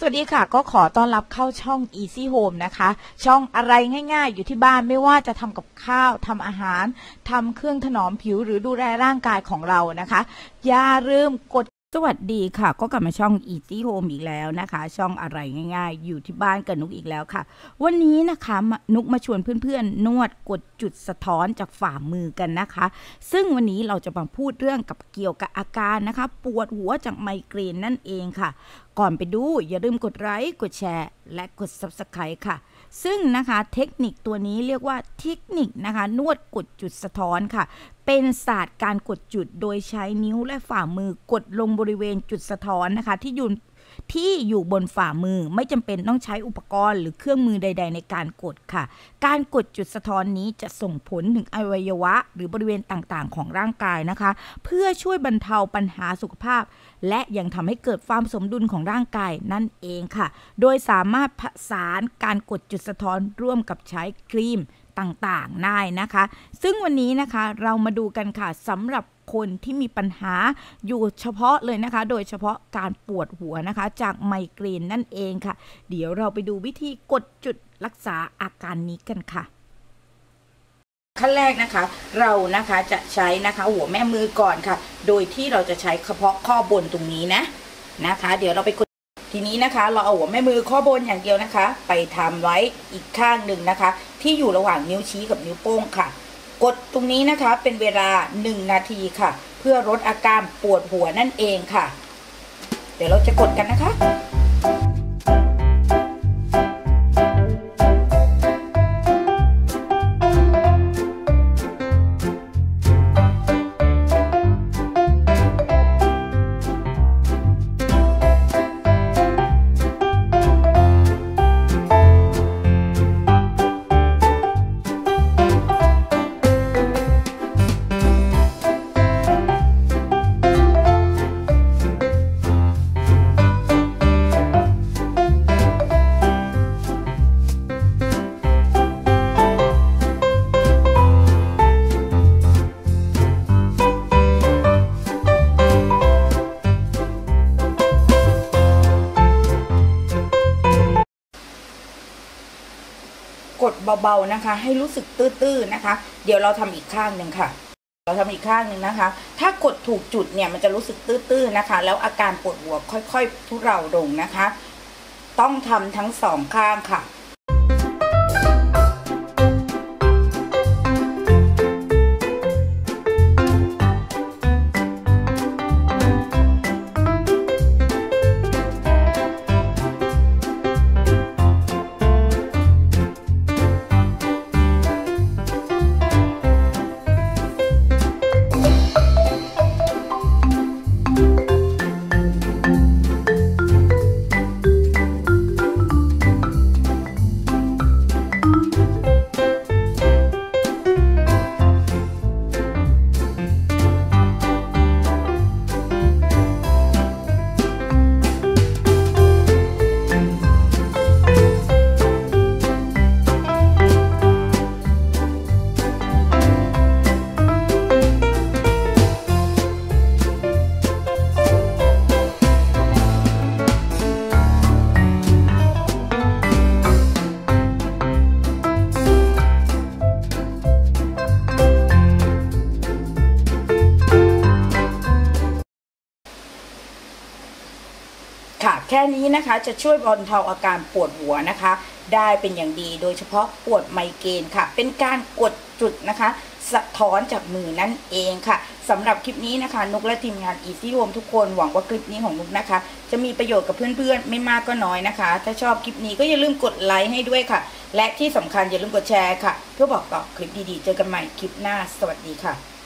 สวัสดีค่ะ ก็ขอต้อนรับเข้าช่อง Easy Home นะคะ ช่องอะไรง่ายๆ อยู่ที่บ้านไม่ว่าจะทำกับข้าวทำอาหารทำเครื่องถนอมผิวหรือดูแลร่างกายของเรานะคะ อย่าลืมกดสวัสดีค่ะ ก็กลับมาช่อง Easy Home อีกแล้วนะคะ ช่องอะไรง่ายๆ อยู่ที่บ้านกับนุกอีกแล้วค่ะ วันนี้นะคะนุกมาชวนเพื่อนๆ นวดกดจุดสะท้อนจากฝ่ามือกันนะคะ ซึ่งวันนี้เราจะมาพูดเรื่องกับเกี่ยวกับอาการนะคะ ปวดหัวจากไมเกรนนั่นเองค่ะ ก่อนไปดูอย่าลืมกดไลค์กดแชร์ และกด Subscribe ค่ะ ซึ่งนะคะเทคนิคตัวนี้เรียกว่าเทคนิคนะคะ นวดกดจุดสะท้อนค่ะ เป็นศาสตร์การกดจุดโดยใช้นิ้วและฝ่ามือกดลงบริเวณจุดสะท้อนนะคะ ที่ยืน ที่อยู่บนฝ่ามือไม่จำเป็นต้องใช้อุปกรณ์หรือเครื่องมือใด ๆ ในการกดค่ะ การกดจุดสะท้อนนี้จะส่งผลถึงอวัยวะ หรือบริเวณต่างๆ ของร่างกายนะคะ เพื่อช่วยบรรเทาปัญหาสุขภาพ และยังทำให้เกิดความสมดุลของร่างกายนั่นเองค่ะ โดยสามารถผสานการกดจุดสะท้อนร่วมกับใช้ครีมต่างๆ ได้นะคะ ซึ่งวันนี้นะคะเรามาดูกันค่ะสำหรับ คนที่มีปัญหาอยู่เฉพาะเลยนะคะ โดยเฉพาะการปวดหัวนะคะ จากไมเกรนนั่นเองค่ะ เดี๋ยวเราไปดูวิธีกดจุดรักษาอาการนี้กันค่ะขั้นแรกนะคะเรานะคะจะใช้นะคะหัวแม่มือก่อนค่ะ โดยที่เราจะใช้เฉพาะข้อบนตรงนี้นะนะคะ เดี๋ยวเราไปกดทีนี้นะคะ เราเอาหัวแม่มือข้อบนอย่างเดียวนะคะ ไปทำไว้อีกข้างหนึ่งนะคะ ที่อยู่ระหว่างนิ้วชี้กับนิ้วโป้งค่ะ กดตรงนี้นะคะเป็นเวลา 1 นาทีค่ะ เพื่อลดอาการปวดหัวนั่นเองค่ะ เดี๋ยวเราจะกดกันนะคะ ดเบาๆนะคะ ให้รู้สึกตื้อๆนะคะ เดี๋ยวเราทำอีกข้างหนึ่งค่ะ เราทำอีกข้างหนึ่งนะคะ ถ้ากดถูกจุดเนี่ยมันจะรู้สึกตื้อๆนะคะ แล้วอาการปวดหัวค่อยๆทุเราลงนะคะ ต้องทำทั้งสองข้างค่ะ ค่ะแค่นี้นะคะจะช่วยบรรเทาอาการปวดหัวนะคะ ได้เป็นอย่างดีโดยเฉพาะปวดไมเกรนค่ะ เป็นการกดจุดนะคะ สะท้อนจากมือนั่นเองค่ะสำหรับคลิปนี้นะคะนุกและทีมงาน Easy Home ทุกคนหวังว่าคลิปนี้ของนุกนะคะ จะมีประโยชน์กับเพื่อนๆ ไม่มากก็น้อยนะคะ ถ้าชอบคลิปนี้ก็อย่าลืมกดไลค์ให้ด้วยค่ะ และที่สำคัญอย่าลืมกดแชร์ค่ะ เพื่อบอกต่อคลิปดีๆ เจอกันใหม่คลิปหน้า สวัสดีค่ะ